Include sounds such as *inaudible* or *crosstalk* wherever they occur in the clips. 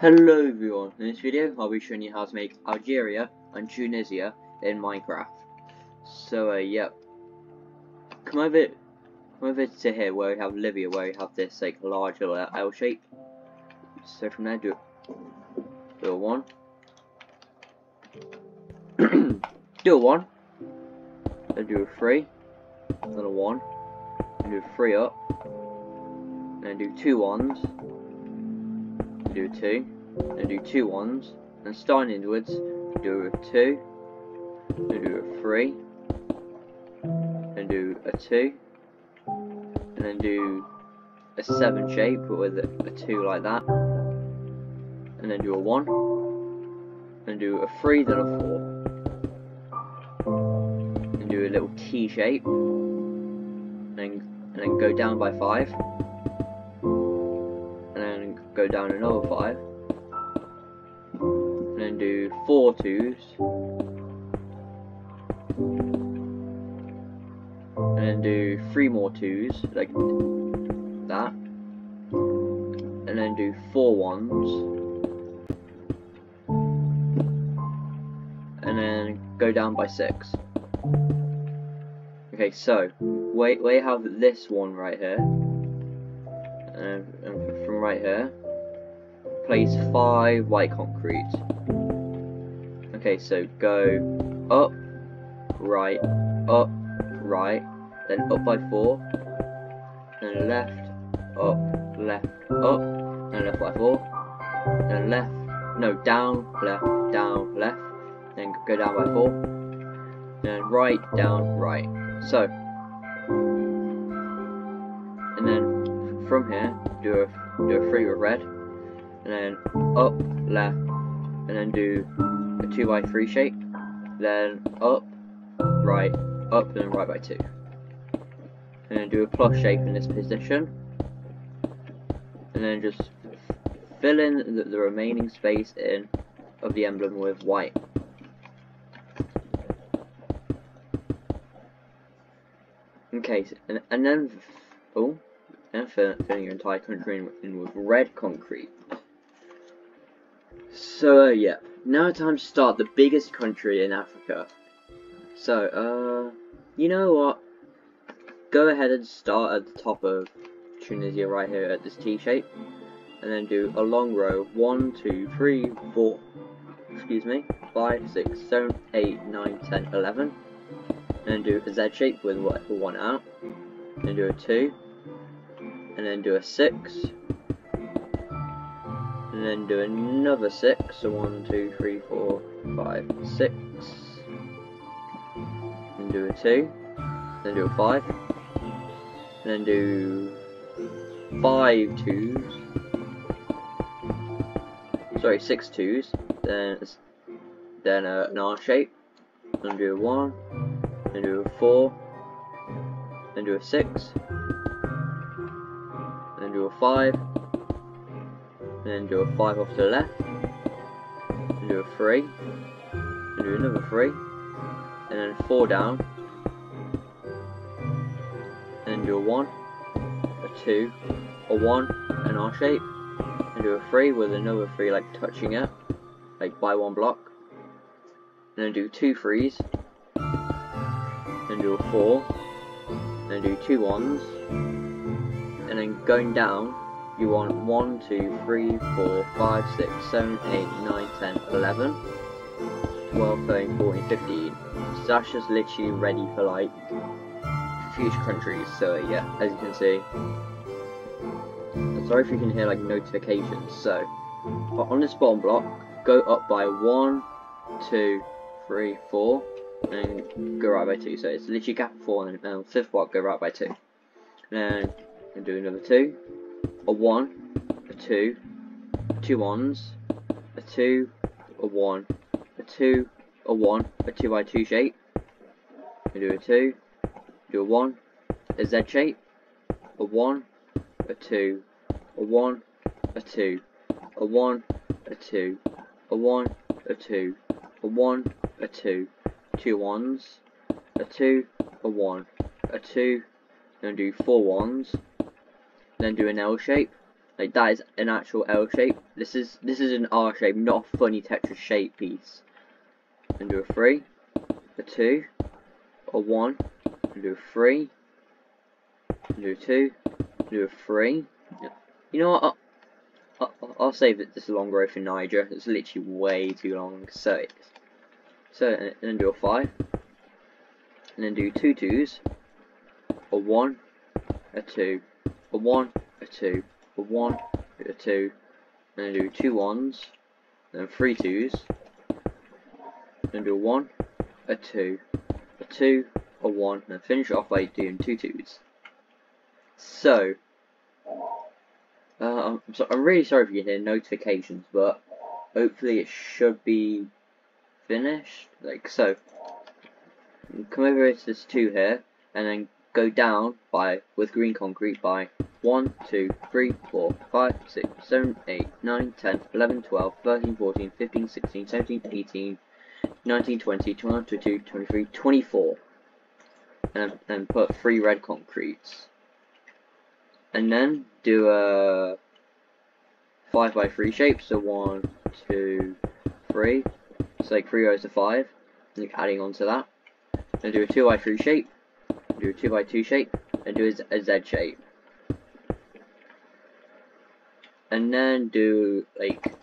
Hello everyone, in this video I'll be showing you how to make Algeria and Tunisia in Minecraft. So uh, yep, come over, come over to here where we have Libya, where we have this like large little L shape. So from there do, do a one, *clears throat* do a one, then do a three, then a one, then do a three up, then do two ones, do two, then do two ones, and starting inwards, do a two, then do a three, then do a two, and then do a seven shape with a, a two like that, and then do a one, and do a three, then a four, and do a little T shape, and then, and then go down by five, and then go down another five, and do four twos, and then do three more twos, like that, and then do four ones, and then go down by six. Okay, so, wait, we have this one right here, and, and from right here, place 5 white concrete. Okay, so go up, right, up, right, then up by 4, then left, up, left, up, then left by 4, then left, no, down, left, down, left, then go down by 4, then right, down, right. So, and then from here, do a, do a 3 with red, and then up, left, and then do a 2 by 3 shape, then up, right, up, and then right by 2. And then do a plus shape in this position, and then just fill in the, the remaining space in of the emblem with white. Okay, and, and then, oh, and fill, filling your entire country in, in with red concrete. So, uh, yeah. Now time to start the biggest country in Africa. So, uh, you know what? Go ahead and start at the top of Tunisia right here at this T shape. And then do a long row. 1, 2, 3, 4, excuse me, 5, 6, 7, 8, 9, 10, 11. And then do a Z shape with one out. And do a 2. And then do a 6 and then do another six. So one, two, three, four, five, six. And do a two. Then do a five. Then do five twos. Sorry, six twos. Then then uh, an R shape. Then do a one. Then do a four. Then do a six. Then do a five and then do a 5 off to the left, and do a 3, and do another 3, and then 4 down, and then do a 1, a 2, a 1, an R shape, and do a 3 with another 3 like touching it, like by one block, and then do two threes, and do a 4, and do two ones, and then going down, you want 1, 2, 3, 4, 5, 6, 7, 8, 9, 10, 11, 12, 13, 14, 15. So that's just literally ready for like future countries. So yeah, as you can see. I'm sorry if you can hear like notifications. So on this bottom block, go up by 1, 2, 3, 4, and go right by 2. So it's literally gap 4 and then uh, fifth block, go right by 2. And then do another 2 a 1, a 2, two ones, a 2, a 1, a 2, a 1, a 2 by 2 shape, you do a 2, do a 1, a Z shape, a 1, a 2, a 1, a 2, a 1, a 2, a 1, a 2, a 1, a 2, two ones, a 2, a 1, a 2, then do four ones, then do an L shape, Like that is an actual L shape. This is this is an R shape, not a funny Tetris shape piece. And do a three, a two, a one, and do a three, and do a two, and do a three. You know what? I'll, I'll, save it this long growth for Niger. It's literally way too long. So, it's so and then do a five, and then do two twos, a one, a two, a one, a two, a one, a two, and then do two ones, then three twos, then do a one, a two, a two, a one, and finish off by doing two twos. So, uh, I'm, so, I'm really sorry for getting notifications, but hopefully it should be finished. Like so, come over to this two here, and then go down by with green concrete by 1, 2, 3, 4, 5, 6, 7, 8, 9, 10, 11, 12, 13, 14, 15, 16, 17, 18, 19, 20, 21, 22, 23, 24. And then put three red concretes. And then do a 5 by 3 shape, so 1, 2, 3. It's like 3 rows of 5, like adding on to that. And do a 2 by 3 shape, do a 2 by 2 shape, and do a Z shape. And then do, like,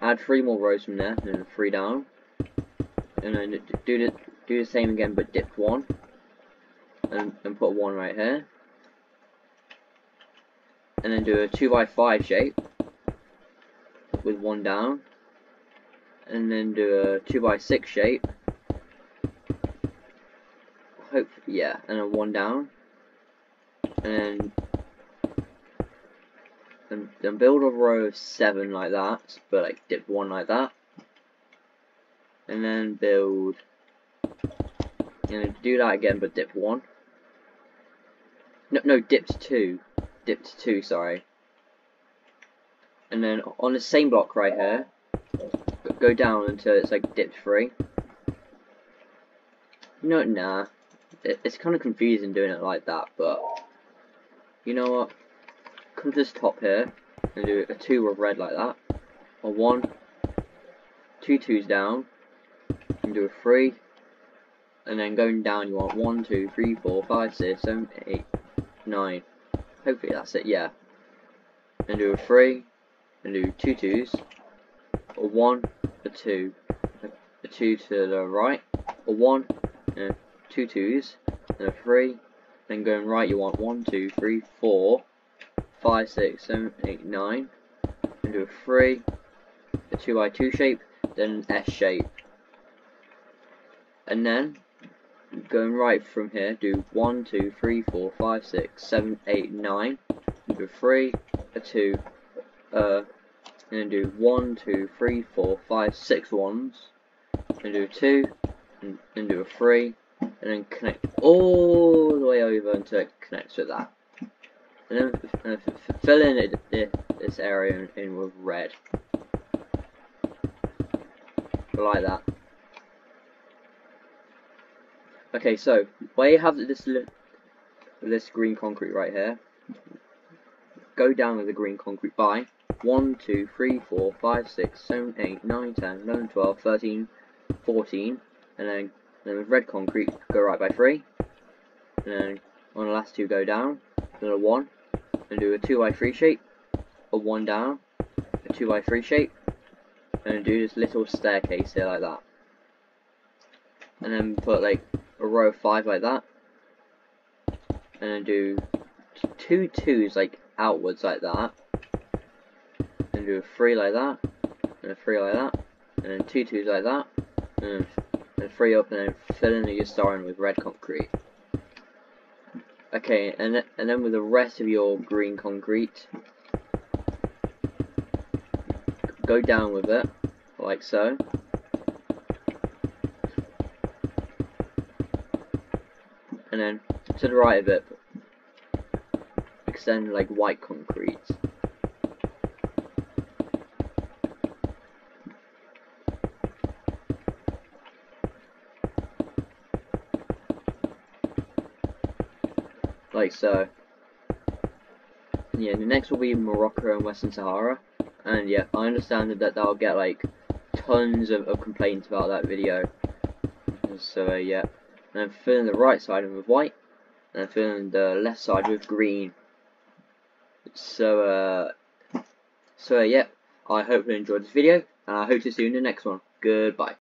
add 3 more rows from there, and then 3 down. And then do the, do the same again, but dip 1. And, and put 1 right here. And then do a 2 by 5 shape, with 1 down. And then do a 2 by 6 shape, hope yeah, and then one down, and then, then build a row of seven like that, but like dip one like that, and then build, and do that again, but dip one. No, no, dipped two, dipped two, sorry. And then on the same block right here, go down until it's like dipped three. No, nah it's kind of confusing doing it like that, but you know what? Come to this top here and do a two of red like that, a one, two twos down, and do a three, and then going down you want one, two, three, four, five, six, seven, eight, nine. Hopefully that's it, yeah. And do a three, and do two twos, a one, a two, a two to the right, a one, and two twos, and a three, then going right you want one, two, three, four, five, six, seven, eight, nine, and do a three, a two by two shape, then an S shape. And then going right from here, do one, two, three, four, five, six, seven, eight, nine, do a three, a two, uh, and then do one, two, three, four, five, six ones, and do a two, and, and do a three, and then connect all the way over until it connects with that. And then uh, fill in it, this area in, in with red. Like that. Okay, so where you have this this green concrete right here, go down with the green concrete by 1, 2, 3, 4, 5, 6, 7, 8, 9, 10, 11, 12, 13, 14, and then then with red concrete, go right by three. And then on the last two, go down. Then a one. And do a two by three shape. A one down. A two by three shape. And do this little staircase here like that. And then put like a row of five like that. And then do two twos like outwards like that. And do a three like that. And a three like that. And then two twos like that. And and free up and then fill in your star in with red concrete. Okay, and, th and then with the rest of your green concrete, go down with it, like so. And then to the right of it, extend like white concrete. Like so. yeah, the next will be Morocco and Western Sahara. And yeah, I understand that that'll get like tons of, of complaints about that video. So uh, yeah, and filling the right side with white, and filling the left side with green. So uh, so uh, yeah, I hope you enjoyed this video, and I hope to see you in the next one. Goodbye.